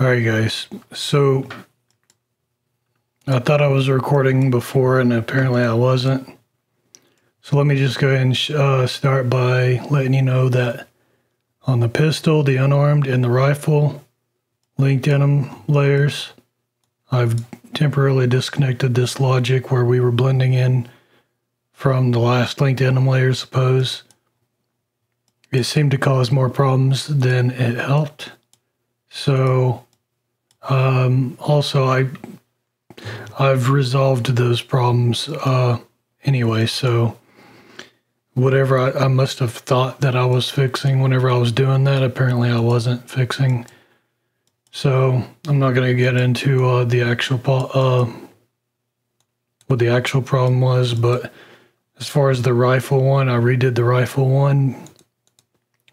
All right, guys. So I thought I was recording before, and apparently I wasn't. So let me just go ahead and uh, start by letting you know that on the pistol, the unarmed, and the rifle linked anim layers, I've temporarily disconnected this logic where we were blending in from the last linked anim layer, suppose. It seemed to cause more problems than it helped. So, um, also, I I've resolved those problems uh, anyway. So, whatever I, I must have thought that I was fixing whenever I was doing that, apparently I wasn't fixing. So, I'm not going to get into uh, the actual uh, what the actual problem was, but as far as the rifle one, I redid the rifle one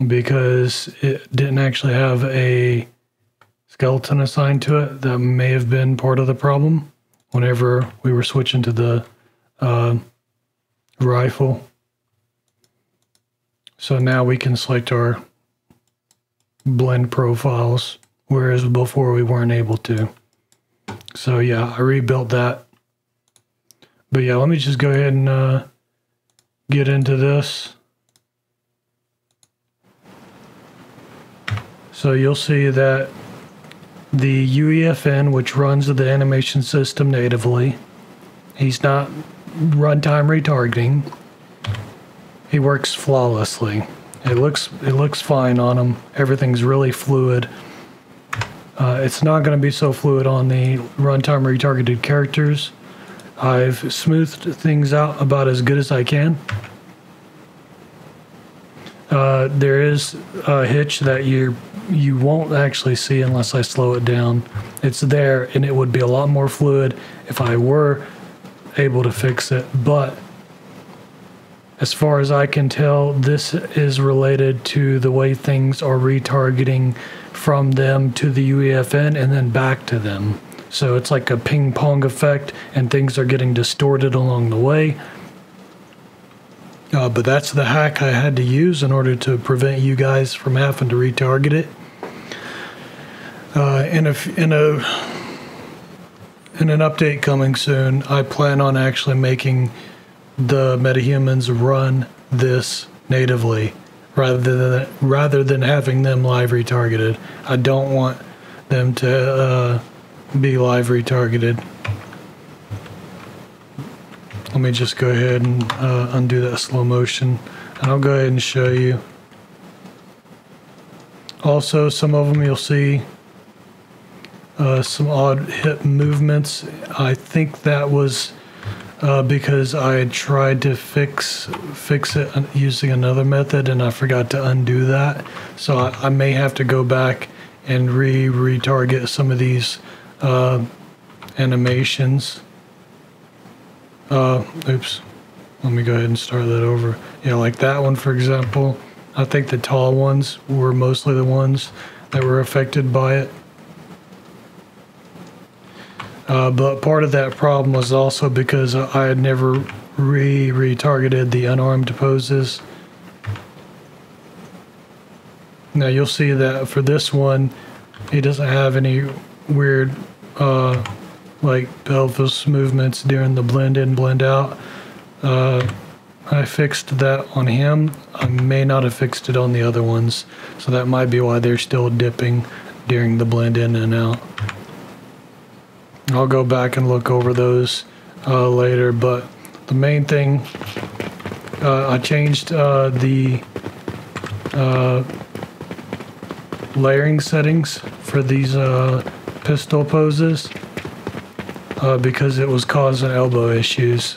because it didn't actually have a skeleton assigned to it. That may have been part of the problem whenever we were switching to the uh, rifle. So now we can select our blend profiles, whereas before we weren't able to. So yeah, I rebuilt that. But yeah, let me just go ahead and uh, get into this. So you'll see that the UEFN, which runs the animation system natively, he's not runtime retargeting. He works flawlessly. It looks it looks fine on him. Everything's really fluid. Uh, it's not going to be so fluid on the runtime retargeted characters. I've smoothed things out about as good as I can. Uh, there is a hitch that you you won't actually see unless I slow it down. It's there, and it would be a lot more fluid if I were able to fix it. But as far as I can tell, this is related to the way things are retargeting from them to the UEFN and then back to them. So it's like a ping pong effect, and things are getting distorted along the way. Uh, but that's the hack I had to use in order to prevent you guys from having to retarget it. Uh, in in a in an update coming soon, I plan on actually making the metahumans run this natively rather than rather than having them live retargeted. I don't want them to uh, be live retargeted. Let me just go ahead and uh, undo that slow motion. And I'll go ahead and show you. Also, some of them you'll see uh, some odd hip movements. I think that was uh, because I had tried to fix fix it using another method and I forgot to undo that. So I, I may have to go back and re retarget some of these uh, animations. Uh, oops. Let me go ahead and start that over. Yeah, like that one, for example. I think the tall ones were mostly the ones that were affected by it. Uh, but part of that problem was also because I had never re retargeted the unarmed poses. Now you'll see that for this one, he doesn't have any weird uh, like pelvis movements during the blend in, blend out. Uh, I fixed that on him. I may not have fixed it on the other ones, so that might be why they're still dipping during the blend in and out. I'll go back and look over those uh, later, but the main thing, uh, I changed uh, the uh, layering settings for these uh, pistol poses uh, because it was causing elbow issues.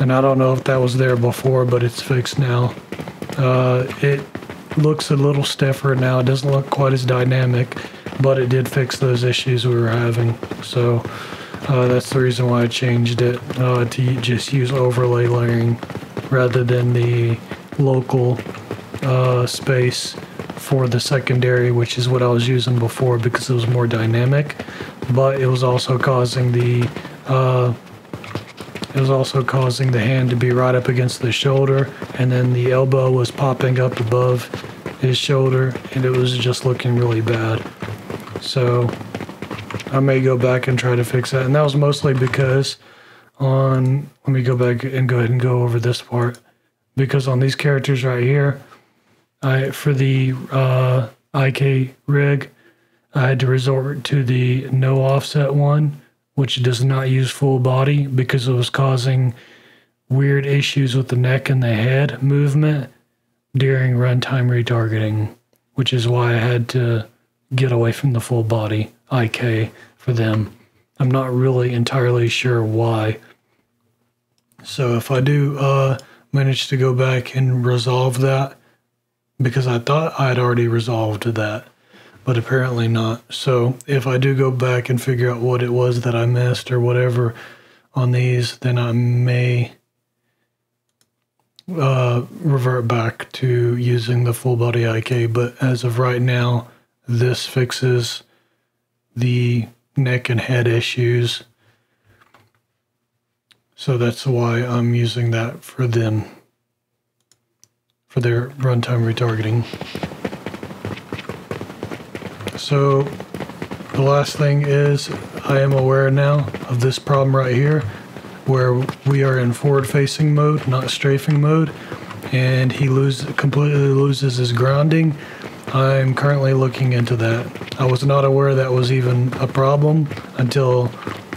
And I don't know if that was there before, but it's fixed now. it looks a little stiffer now. It doesn't look quite as dynamic but it did fix those issues we were having. So uh, that's the reason why I changed it uh, to just use overlay layering rather than the local uh, space for the secondary, which is what I was using before because it was more dynamic. But it was also causing the uh, it was also causing the hand to be right up against the shoulder, and then the elbow was popping up above his shoulder, and it was just looking really bad. So I may go back and try to fix that. And that was mostly because on, let me go back and go ahead and go over this part. Because on these characters right here, I for the uh, IK rig, I had to resort to the no offset one, which does not use full body because it was causing weird issues with the neck and the head movement during runtime retargeting, which is why I had to get away from the full body IK for them. I'm not really entirely sure why. So if I do uh, manage to go back and resolve that, because I thought I had already resolved that, but apparently not. So if I do go back and figure out what it was that I missed or whatever on these, then I may uh, revert back to using the full body IK. But as of right now, this fixes the neck and head issues. So that's why I'm using that for them, for their runtime retargeting. So the last thing is I am aware now of this problem right here where we are in forward facing mode, not strafing mode, and he lose, completely loses his grounding. I'm currently looking into that. I was not aware that was even a problem until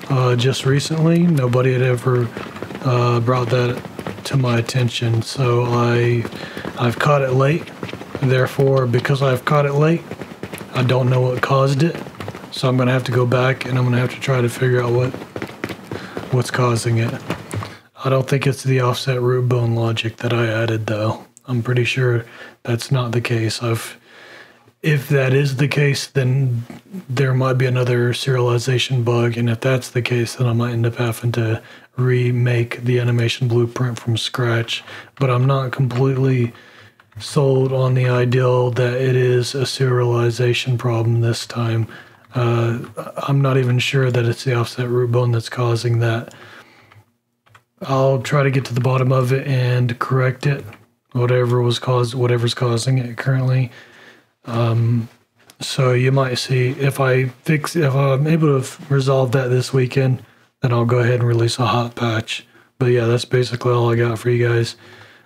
uh, just recently. Nobody had ever uh, brought that to my attention, so I I've caught it late. Therefore, because I've caught it late, I don't know what caused it. So I'm gonna have to go back and I'm gonna have to try to figure out what what's causing it. I don't think it's the offset root bone logic that I added though. I'm pretty sure that's not the case. I've if that is the case, then there might be another serialization bug, and if that's the case, then I might end up having to remake the animation blueprint from scratch. But I'm not completely sold on the ideal that it is a serialization problem this time. Uh, I'm not even sure that it's the offset root bone that's causing that. I'll try to get to the bottom of it and correct it, whatever was caused, whatever's causing it currently. Um, so you might see if I fix, if I'm able to resolve that this weekend, then I'll go ahead and release a hot patch. But yeah, that's basically all I got for you guys.